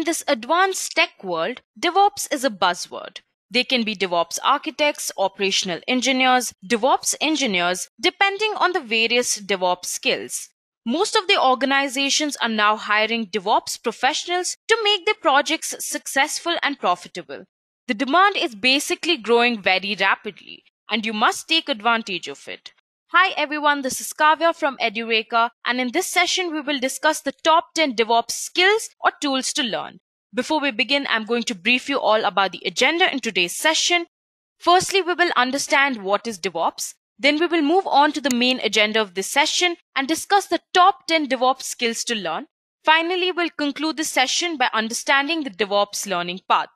in this advanced tech world, DevOps is a buzzword. They can be DevOps architects, operational engineers, DevOps engineers, depending on the various DevOps skills. Most of the organizations are now hiring DevOps professionals to make their projects successful and profitable. The demand is basically growing very rapidly, and you must take advantage of it. Hi everyone, this is Kavya from Edureka, and in this session we will discuss the top 10 DevOps skills or tools to learn. Before we begin, I'm going to brief you all about the agenda in today's session. Firstly, we will understand what is DevOps. Then we will move on to the main agenda of this session and discuss the top 10 DevOps skills to learn. Finally, we'll conclude the session by understanding the DevOps learning path.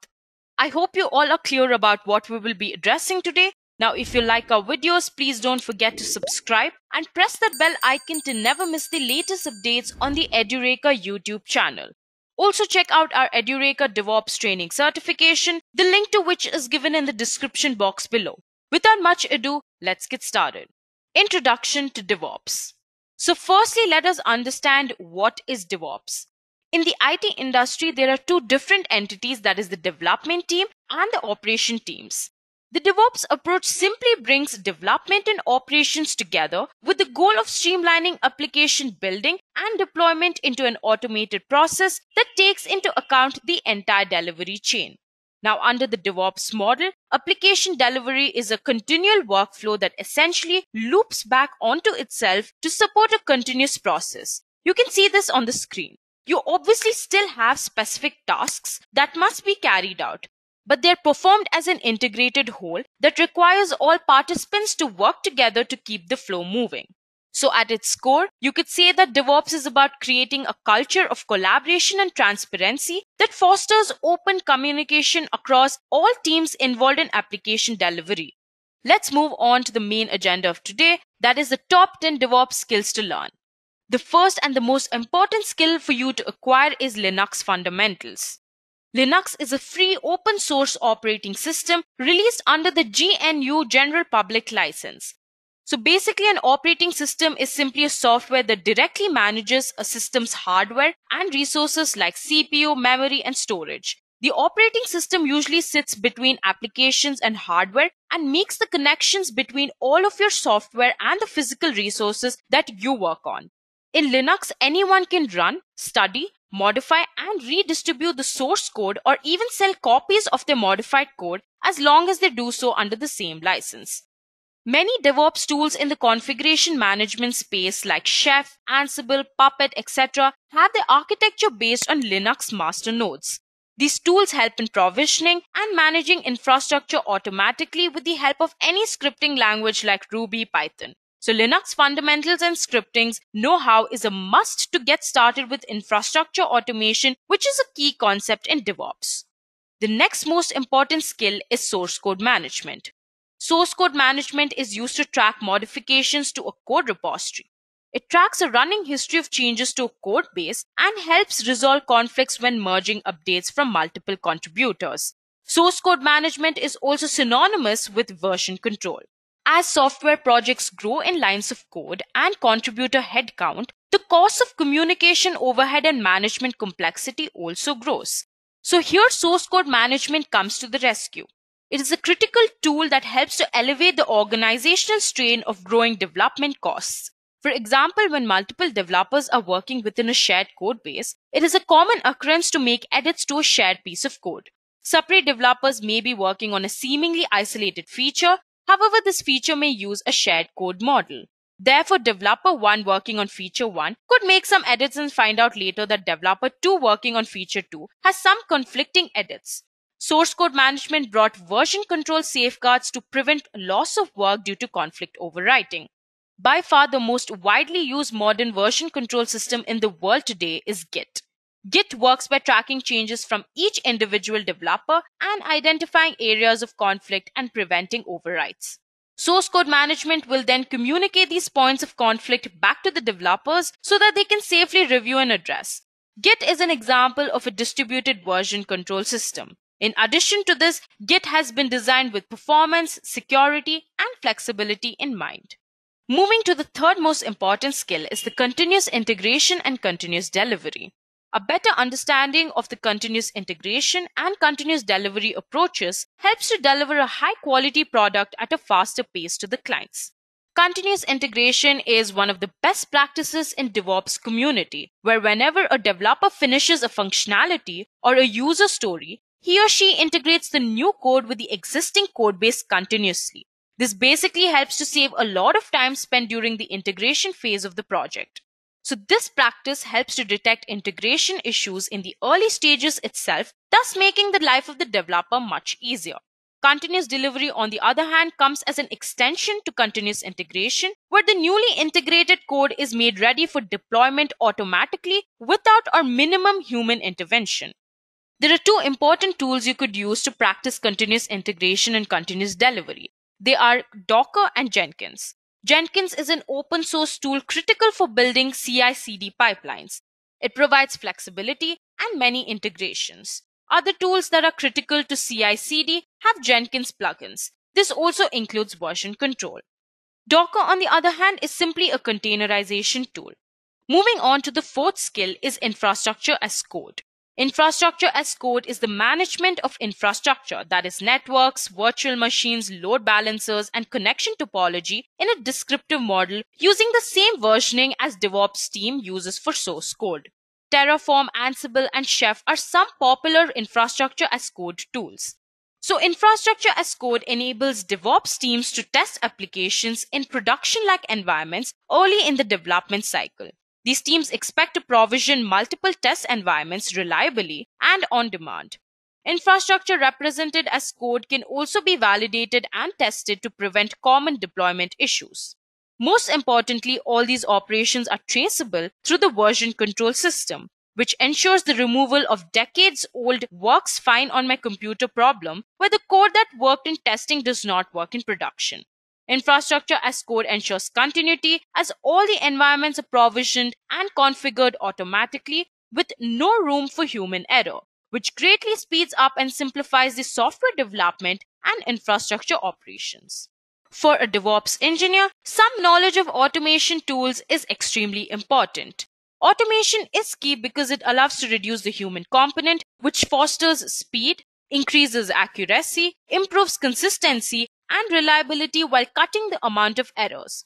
I hope you all are clear about what we will be addressing today. Now, if you like our videos, please don't forget to subscribe and press that bell icon to never miss the latest updates on the Edureka YouTube channel. Also check out our Edureka DevOps training certification, the link to which is given in the description box below. Without much ado, let's get started. Introduction to DevOps. So firstly, let us understand what is DevOps. In the IT industry, there are two different entities that is the development team and the operation teams. The DevOps approach simply brings development and operations together with the goal of streamlining application building and deployment into an automated process that takes into account the entire delivery chain. Now, under the DevOps model, application delivery is a continual workflow that essentially loops back onto itself to support a continuous process. You can see this on the screen. You obviously still have specific tasks that must be carried out, but they're performed as an integrated whole that requires all participants to work together to keep the flow moving. So, at its core, you could say that DevOps is about creating a culture of collaboration and transparency that fosters open communication across all teams involved in application delivery. Let's move on to the main agenda of today that is the top 10 DevOps skills to learn. The first and the most important skill for you to acquire is Linux fundamentals. Linux is a free open source operating system released under the GNU General Public License. So basically, an operating system is simply a software that directly manages a system's hardware and resources like CPU, memory, and storage. The operating system usually sits between applications and hardware and makes the connections between all of your software and the physical resources that you work on. In Linux, anyone can run, study, modify and redistribute the source code or even sell copies of their modified code as long as they do so under the same license. Many DevOps tools in the configuration management space like Chef, Ansible, Puppet, etc. have their architecture based on Linux master nodes. These tools help in provisioning and managing infrastructure automatically with the help of any scripting language like Ruby, Python. So Linux fundamentals and scripting's know-how is a must to get started with infrastructure automation, which is a key concept in DevOps. The next most important skill is source code management. Source code management is used to track modifications to a code repository. It tracks a running history of changes to a code base and helps resolve conflicts when merging updates from multiple contributors. Source code management is also synonymous with version control. As software projects grow in lines of code and contributor headcount, the cost of communication overhead and management complexity also grows. So here source code management comes to the rescue. It is a critical tool that helps to elevate the organizational strain of growing development costs. For example, when multiple developers are working within a shared code base, it is a common occurrence to make edits to a shared piece of code. Separate developers may be working on a seemingly isolated feature However, this feature may use a shared code model. Therefore, developer 1 working on feature 1 could make some edits and find out later that developer 2 working on feature 2 has some conflicting edits. Source code management brought version control safeguards to prevent loss of work due to conflict overwriting. By far, the most widely used modern version control system in the world today is Git. Git works by tracking changes from each individual developer and identifying areas of conflict and preventing overwrites. Source code management will then communicate these points of conflict back to the developers so that they can safely review and address. Git is an example of a distributed version control system. In addition to this, Git has been designed with performance, security, and flexibility in mind. Moving to the third most important skill is the continuous integration and continuous delivery. A better understanding of the continuous integration and continuous delivery approaches helps to deliver a high quality product at a faster pace to the clients. Continuous integration is one of the best practices in DevOps community, where whenever a developer finishes a functionality or a user story, he or she integrates the new code with the existing code base continuously. This basically helps to save a lot of time spent during the integration phase of the project. So this practice helps to detect integration issues in the early stages itself, thus making the life of the developer much easier. Continuous delivery, on the other hand, comes as an extension to continuous integration, where the newly integrated code is made ready for deployment automatically without or minimum human intervention. There are two important tools you could use to practice continuous integration and continuous delivery. They are Docker and Jenkins. Jenkins is an open source tool critical for building CI CD pipelines. It provides flexibility and many integrations. Other tools that are critical to CI CD have Jenkins plugins. This also includes version control. Docker, on the other hand, is simply a containerization tool. Moving on to the fourth skill is infrastructure as code. Infrastructure as code is the management of infrastructure, that is, networks, virtual machines, load balancers, and connection topology in a descriptive model using the same versioning as DevOps team uses for source code. Terraform, Ansible, and Chef are some popular infrastructure as code tools. So, infrastructure as code enables DevOps teams to test applications in production like environments early in the development cycle. These teams expect to provision multiple test environments reliably and on demand. Infrastructure represented as code can also be validated and tested to prevent common deployment issues. Most importantly, all these operations are traceable through the version control system, which ensures the removal of decades old works fine on my computer problem where the code that worked in testing does not work in production. Infrastructure as code ensures continuity as all the environments are provisioned and configured automatically with no room for human error, which greatly speeds up and simplifies the software development and infrastructure operations. For a DevOps engineer, some knowledge of automation tools is extremely important. Automation is key because it allows to reduce the human component, which fosters speed, increases accuracy, improves consistency, and reliability while cutting the amount of errors.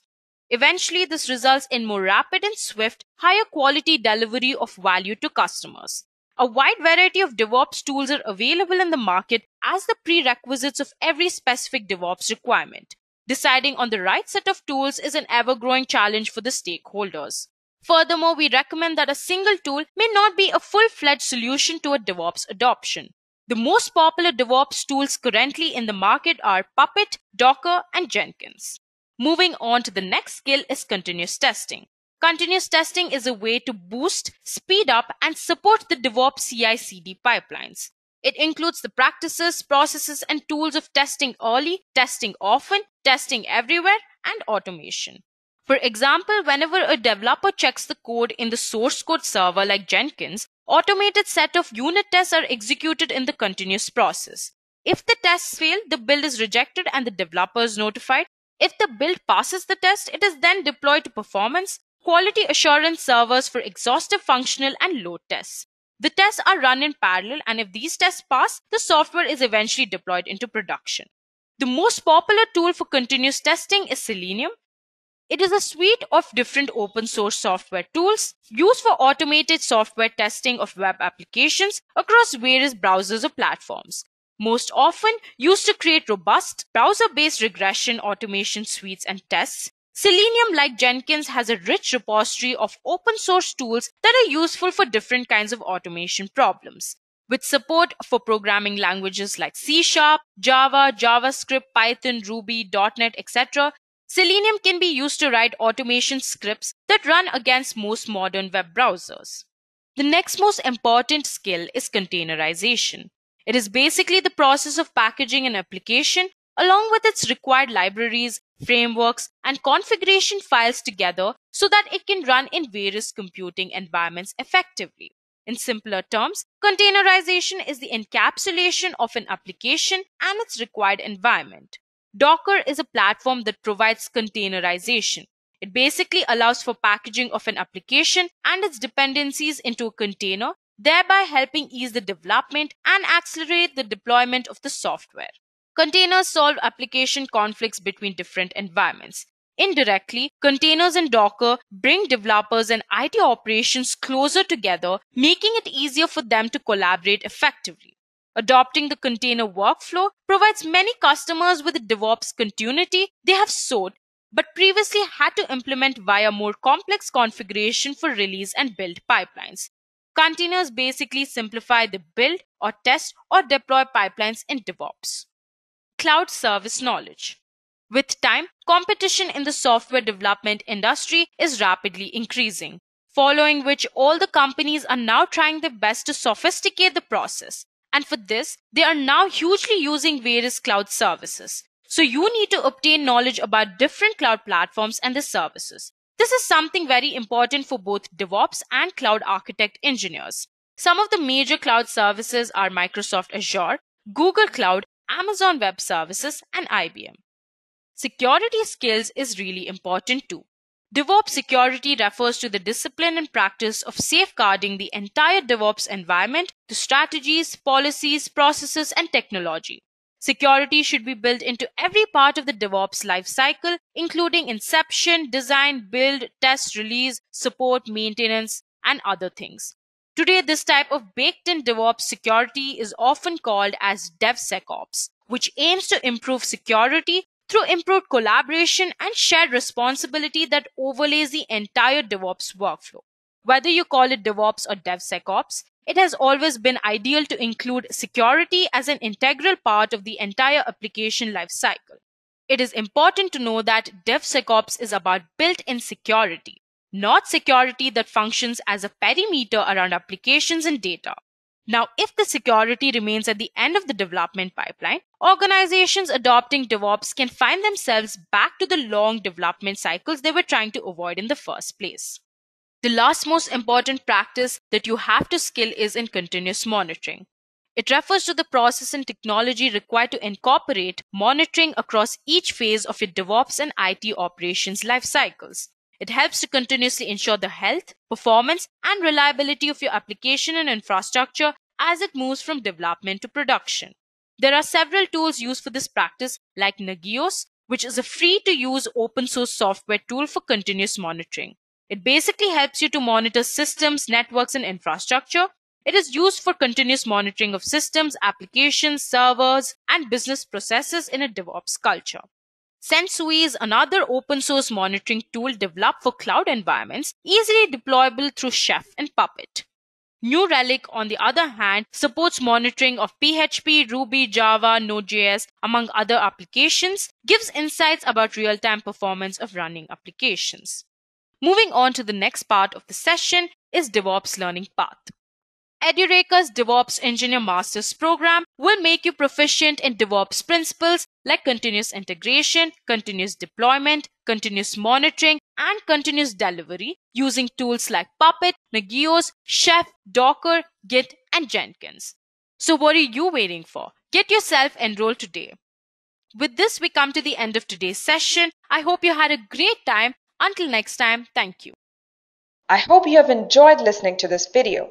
Eventually, this results in more rapid and swift, higher quality delivery of value to customers. A wide variety of DevOps tools are available in the market as the prerequisites of every specific DevOps requirement. Deciding on the right set of tools is an ever growing challenge for the stakeholders. Furthermore, we recommend that a single tool may not be a full fledged solution to a DevOps adoption. The most popular DevOps tools currently in the market are Puppet, Docker, and Jenkins. Moving on to the next skill is continuous testing. Continuous testing is a way to boost, speed up, and support the DevOps CI CD pipelines. It includes the practices, processes, and tools of testing early, testing often, testing everywhere, and automation. For example, whenever a developer checks the code in the source code server like Jenkins, automated set of unit tests are executed in the continuous process. If the tests fail, the build is rejected and the developer is notified. If the build passes the test, it is then deployed to performance, quality assurance servers for exhaustive functional and load tests. The tests are run in parallel, and if these tests pass, the software is eventually deployed into production. The most popular tool for continuous testing is Selenium, it is a suite of different open source software tools used for automated software testing of web applications across various browsers or platforms. Most often used to create robust browser based regression automation suites and tests, Selenium, like Jenkins, has a rich repository of open source tools that are useful for different kinds of automation problems. With support for programming languages like C Sharp, Java, JavaScript, Python, Ruby, .NET, etc., Selenium can be used to write automation scripts that run against most modern web browsers. The next most important skill is containerization. It is basically the process of packaging an application along with its required libraries, frameworks, and configuration files together so that it can run in various computing environments effectively. In simpler terms, containerization is the encapsulation of an application and its required environment. Docker is a platform that provides containerization. It basically allows for packaging of an application and its dependencies into a container, thereby helping ease the development and accelerate the deployment of the software. Containers solve application conflicts between different environments. Indirectly, containers in Docker bring developers and IT operations closer together, making it easier for them to collaborate effectively. Adopting the container workflow provides many customers with the DevOps continuity they have sought but previously had to implement via more complex configuration for release and build pipelines. Containers basically simplify the build or test or deploy pipelines in DevOps. Cloud service knowledge. With time, competition in the software development industry is rapidly increasing, following which all the companies are now trying their best to sophisticate the process. And for this, they are now hugely using various cloud services. So you need to obtain knowledge about different cloud platforms and the services. This is something very important for both DevOps and cloud architect engineers. Some of the major cloud services are Microsoft Azure, Google Cloud, Amazon Web Services, and IBM. Security skills is really important too. DevOps security refers to the discipline and practice of safeguarding the entire DevOps environment, the strategies, policies, processes, and technology. Security should be built into every part of the DevOps lifecycle, including inception, design, build, test, release, support, maintenance, and other things. Today, this type of baked in DevOps security is often called as DevSecOps, which aims to improve security through improved collaboration and shared responsibility that overlays the entire DevOps workflow. Whether you call it DevOps or DevSecOps, it has always been ideal to include security as an integral part of the entire application lifecycle. It is important to know that DevSecOps is about built in security, not security that functions as a perimeter around applications and data. Now, if the security remains at the end of the development pipeline, organizations adopting DevOps can find themselves back to the long development cycles they were trying to avoid in the first place. The last most important practice that you have to skill is in continuous monitoring. It refers to the process and technology required to incorporate monitoring across each phase of your DevOps and IT operations life cycles. It helps to continuously ensure the health, performance, and reliability of your application and infrastructure as it moves from development to production. There are several tools used for this practice, like Nagios, which is a free to use open source software tool for continuous monitoring. It basically helps you to monitor systems, networks, and infrastructure. It is used for continuous monitoring of systems, applications, servers, and business processes in a DevOps culture. Sensu is another open source monitoring tool developed for cloud environments, easily deployable through Chef and Puppet. New Relic, on the other hand, supports monitoring of PHP, Ruby, Java, Node.js, among other applications, gives insights about real time performance of running applications. Moving on to the next part of the session is DevOps Learning Path. Edureka's DevOps Engineer Masters program will make you proficient in DevOps principles like continuous integration, continuous deployment, continuous monitoring, and continuous delivery using tools like Puppet, Nagios, Chef, Docker, Git, and Jenkins. So, what are you waiting for? Get yourself enrolled today. With this, we come to the end of today's session. I hope you had a great time. Until next time, thank you. I hope you have enjoyed listening to this video.